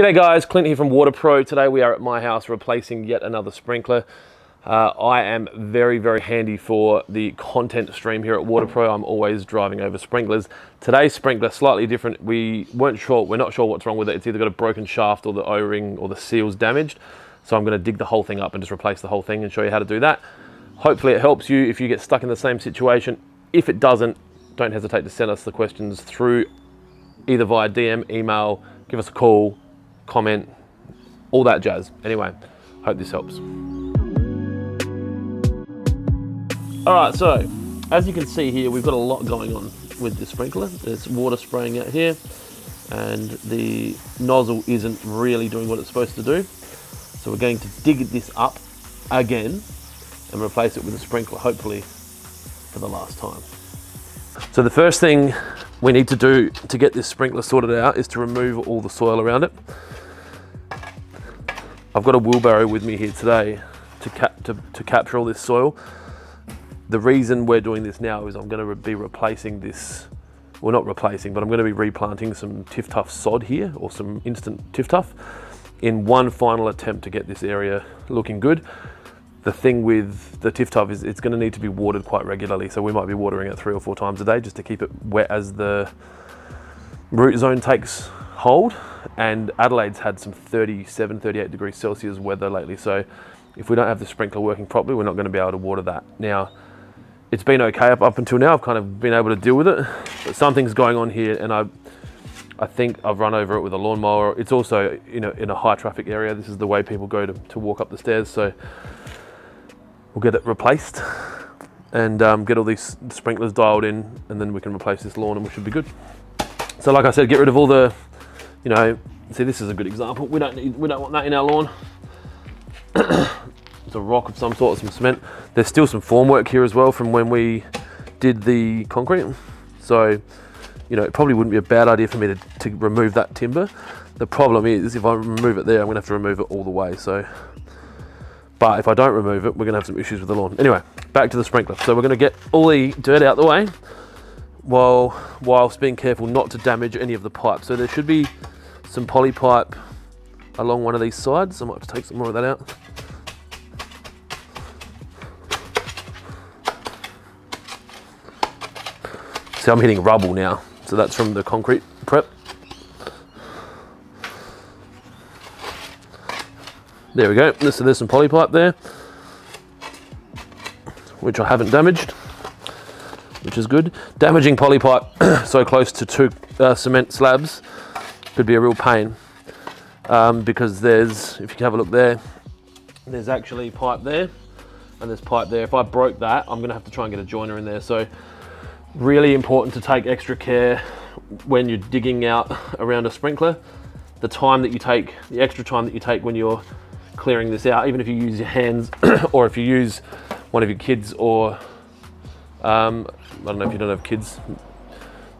G'day guys, Clint here from Water Pro. Today we are at my house replacing yet another sprinkler. Uh, I am very, very handy for the content stream here at Water Pro. I'm always driving over sprinklers. Today's sprinkler, slightly different. We weren't sure, we're not sure what's wrong with it. It's either got a broken shaft or the O-ring or the seal's damaged. So I'm gonna dig the whole thing up and just replace the whole thing and show you how to do that. Hopefully it helps you if you get stuck in the same situation. If it doesn't, don't hesitate to send us the questions through either via DM, email, give us a call, comment, all that jazz. Anyway, hope this helps. All right, so as you can see here, we've got a lot going on with the sprinkler. There's water spraying out here and the nozzle isn't really doing what it's supposed to do. So we're going to dig this up again and replace it with a sprinkler, hopefully for the last time. So the first thing we need to do to get this sprinkler sorted out is to remove all the soil around it. I've got a wheelbarrow with me here today to, cap to, to capture all this soil. The reason we're doing this now is I'm going to be replacing this, well not replacing, but I'm going to be replanting some TifTuf sod here, or some instant TifTuf, in one final attempt to get this area looking good. The thing with the TifTuf is it's going to need to be watered quite regularly, so we might be watering it three or four times a day just to keep it wet as the root zone takes hold and Adelaide's had some 37, 38 degrees Celsius weather lately. So if we don't have the sprinkler working properly, we're not going to be able to water that. Now, it's been okay up, up until now. I've kind of been able to deal with it, but something's going on here and I, I think I've run over it with a lawnmower. It's also, you know, in a high traffic area. This is the way people go to, to walk up the stairs. So we'll get it replaced and um, get all these sprinklers dialed in and then we can replace this lawn and we should be good. So like I said, get rid of all the you know, see this is a good example. We don't need, we don't want that in our lawn. it's a rock of some sort, some cement. There's still some formwork here as well from when we did the concrete. So, you know, it probably wouldn't be a bad idea for me to, to remove that timber. The problem is if I remove it there, I'm gonna have to remove it all the way. So, but if I don't remove it, we're gonna have some issues with the lawn. Anyway, back to the sprinkler. So we're gonna get all the dirt out the way while whilst being careful not to damage any of the pipes. So there should be some poly pipe along one of these sides. I might have to take some more of that out. See, I'm hitting rubble now. So that's from the concrete prep. There we go. So there's some poly pipe there, which I haven't damaged, which is good. Damaging poly pipe so close to two uh, cement slabs could be a real pain um, because there's, if you have a look there, there's actually pipe there and there's pipe there. If I broke that, I'm gonna have to try and get a joiner in there. So really important to take extra care when you're digging out around a sprinkler. The time that you take, the extra time that you take when you're clearing this out, even if you use your hands or if you use one of your kids or um, I don't know if you don't have kids,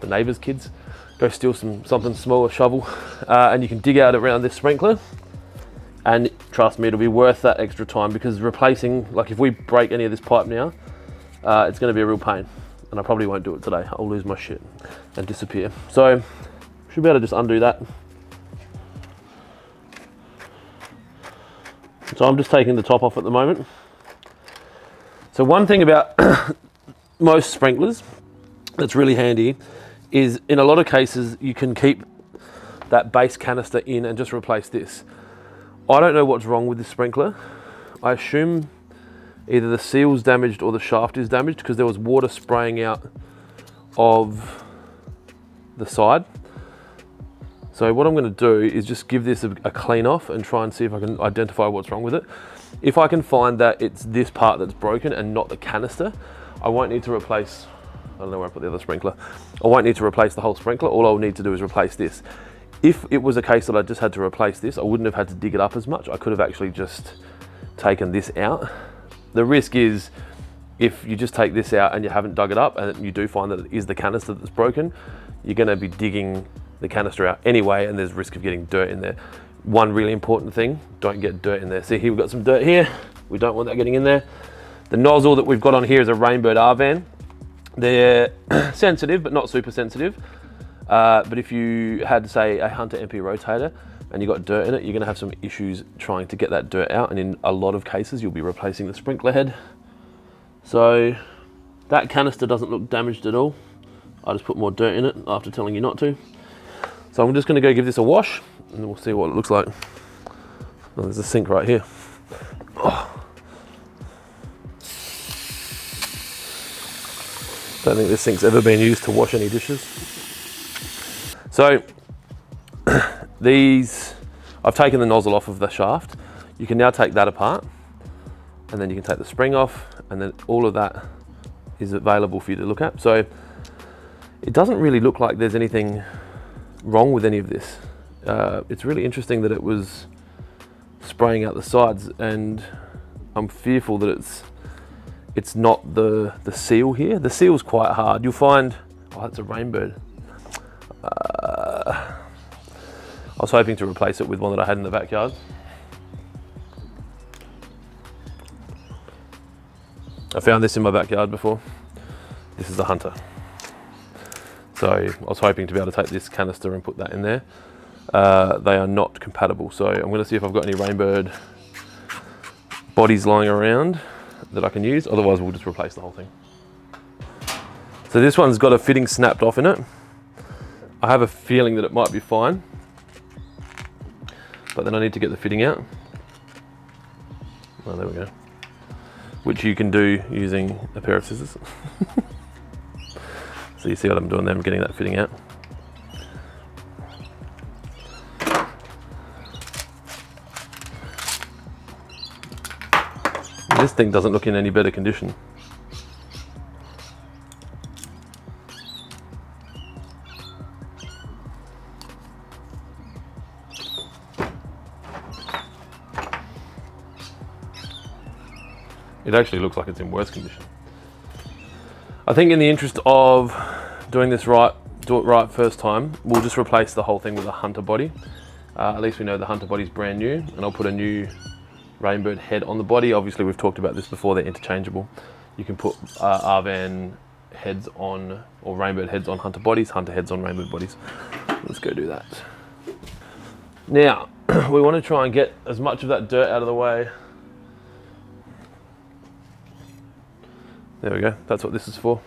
the neighbor's kids, go steal some something small, a shovel, uh, and you can dig out around this sprinkler. And trust me, it'll be worth that extra time because replacing, like if we break any of this pipe now, uh, it's gonna be a real pain. And I probably won't do it today. I'll lose my shit and disappear. So, should be able to just undo that. So I'm just taking the top off at the moment. So one thing about most sprinklers that's really handy is in a lot of cases you can keep that base canister in and just replace this. I don't know what's wrong with this sprinkler. I assume either the seal's damaged or the shaft is damaged because there was water spraying out of the side. So what I'm gonna do is just give this a, a, clean off and try and see if I can identify what's wrong with it. If I can find that it's this part that's broken and not the canister, I won't need to replace I don't know where I put the other sprinkler. I won't need to replace the whole sprinkler. All I'll need to do is replace this. If it was a case that I just had to replace this, I wouldn't have had to dig it up as much. I could have actually just taken this out. The risk is if you just take this out and you haven't dug it up and you do find that it is the canister that's broken, you're gonna be digging the canister out anyway and there's risk of getting dirt in there. One really important thing, don't get dirt in there. See here we've got some dirt here. We don't want that getting in there. The nozzle that we've got on here is a Rainbird RVAN. They're sensitive, but not super sensitive. Uh, but if you had, say, a Hunter MP rotator, and you've got dirt in it, you're gonna have some issues trying to get that dirt out. And in a lot of cases, you'll be replacing the sprinkler head. So that canister doesn't look damaged at all. I just put more dirt in it after telling you not to. So I'm just gonna go give this a wash and we'll see what it looks like. Oh, there's a sink right here. Oh. Don't think this sink's ever been used to wash any dishes. So these, I've taken the nozzle off of the shaft. You can now take that apart and then you can take the spring off and then all of that is available for you to look at. So it doesn't really look like there's anything wrong with any of this. Uh, it's really interesting that it was spraying out the sides and I'm fearful that it's it's not the the seal here. The seal's quite hard. You'll find, oh that's a rainbird. Uh, I was hoping to replace it with one that I had in the backyard. I found this in my backyard before. This is a hunter. So I was hoping to be able to take this canister and put that in there. Uh, they are not compatible. So I'm gonna see if I've got any Rainbird bodies lying around that I can use. Otherwise we'll just replace the whole thing. So this one's got a fitting snapped off in it. I have a feeling that it might be fine, but then I need to get the fitting out. Oh, there we go. Which you can do using a pair of scissors. so you see what I'm doing there, I'm getting that fitting out. This thing doesn't look in any better condition. It actually looks like it's in worse condition. I think in the interest of doing this right, do it right first time, we'll just replace the whole thing with a Hunter body. Uh, at least we know the Hunter body's brand new and I'll put a new Rainbird head on the body. Obviously we've talked about this before, they're interchangeable. You can put uh, RVAN heads on, or Rainbird heads on Hunter bodies, Hunter heads on Rainbird bodies. Let's go do that. Now, we want to try and get as much of that dirt out of the way There we go, that's what this is for.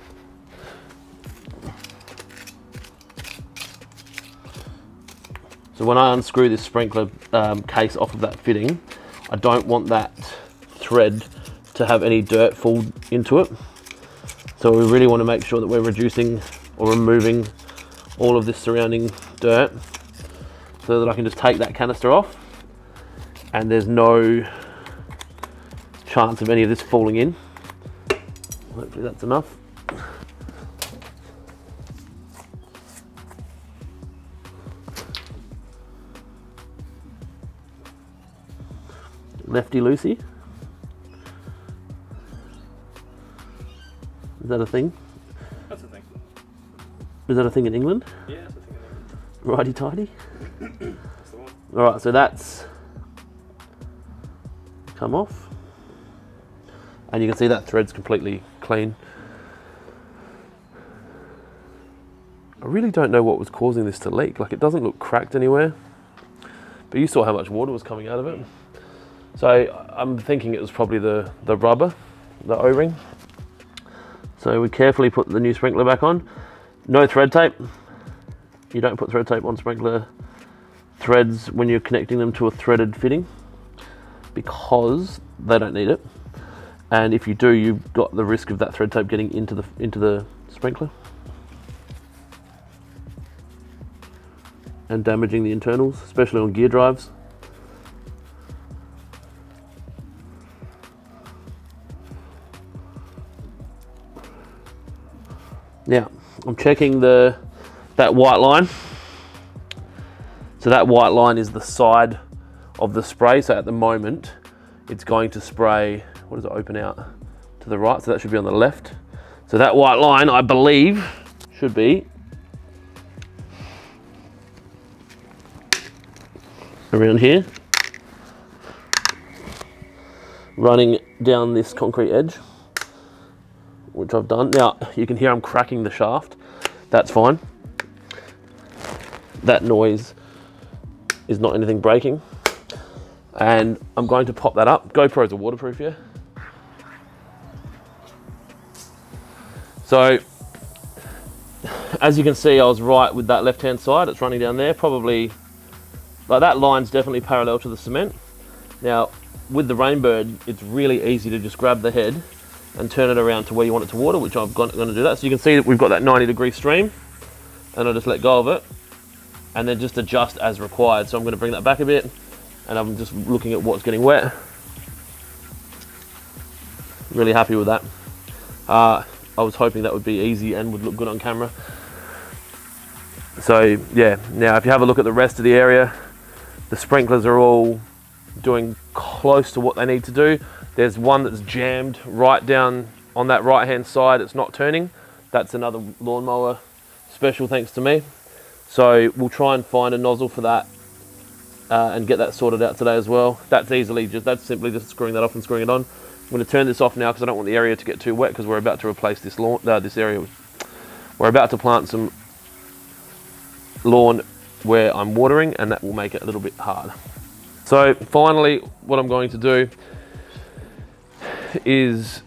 So when I unscrew this sprinkler um, case off of that fitting, I don't want that thread to have any dirt fall into it. So we really want to make sure that we're reducing or removing all of this surrounding dirt so that I can just take that canister off and there's no chance of any of this falling in. Hopefully that's enough. Lefty Lucy. Is that a thing? That's a thing. Is that a thing in England? Yeah, that's a thing. Righty tighty. That's the one. All right, so that's come off. And you can see that thread's completely clean. I really don't know what was causing this to leak. Like it doesn't look cracked anywhere, but you saw how much water was coming out of it. So I'm thinking it was probably the, the rubber, the O-ring. So we carefully put the new sprinkler back on. No thread tape. You don't put thread tape on sprinkler threads when you're connecting them to a threaded fitting because they don't need it. And if you do, you've got the risk of that thread tape getting into the into the sprinkler and damaging the internals, especially on gear drives. Now, I'm checking the that white line. So that white line is the side of the spray. So at the moment, it's going to spray, what does it open out? To the right, so that should be on the left. So that white line, I believe, should be around here, running down this concrete edge, which I've done. Now, you can hear I'm cracking the shaft. That's fine. That noise is not anything breaking. And I'm going to pop that up. GoPros are waterproof, here. So, as you can see, I was right with that left-hand side. It's running down there, probably, like that line's definitely parallel to the cement. Now, with the Rainbird, it's really easy to just grab the head and turn it around to where you want it to water, which I'm going to do that. So you can see that we've got that 90 degree stream and I'll just let go of it and then just adjust as required. So I'm going to bring that back a bit and I'm just looking at what's getting wet. Really happy with that. Uh, I was hoping that would be easy and would look good on camera. So yeah, now if you have a look at the rest of the area, the sprinklers are all doing close to what they need to do. There's one that's jammed right down on that right hand side, it's not turning. That's another lawnmower special thanks to me. So we'll try and find a nozzle for that uh, and get that sorted out today as well. That's easily just, that's simply just screwing that off and screwing it on. I'm going to turn this off now because I don't want the area to get too wet because we're about to replace this lawn, uh, this area. We're about to plant some lawn where I'm watering and that will make it a little bit hard. So finally, what I'm going to do is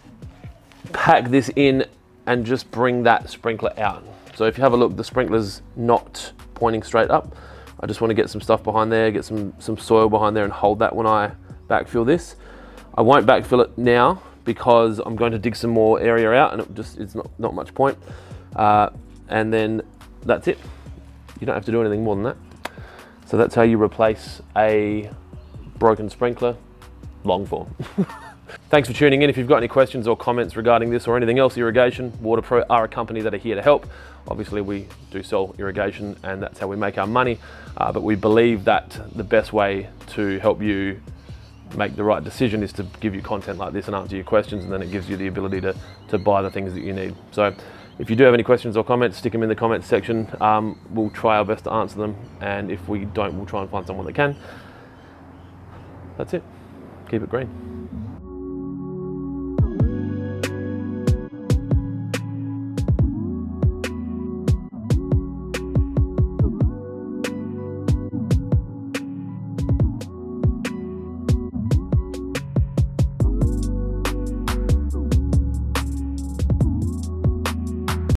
pack this in and just bring that sprinkler out. So if you have a look, the sprinkler's not pointing straight up. I just want to get some stuff behind there, get some, some soil behind there and hold that when I backfill this. I won't backfill it now because I'm going to dig some more area out and it just it's not, not much point. Uh, and then that's it. You don't have to do anything more than that. So that's how you replace a broken sprinkler long form. Thanks for tuning in. If you've got any questions or comments regarding this or anything else irrigation, WaterPro are a company that are here to help. Obviously we do sell irrigation and that's how we make our money. Uh, but we believe that the best way to help you make the right decision is to give you content like this and answer your questions and then it gives you the ability to, to buy the things that you need. So if you do have any questions or comments, stick them in the comments section. Um, we'll try our best to answer them and if we don't, we'll try and find someone that can. That's it. Keep it green.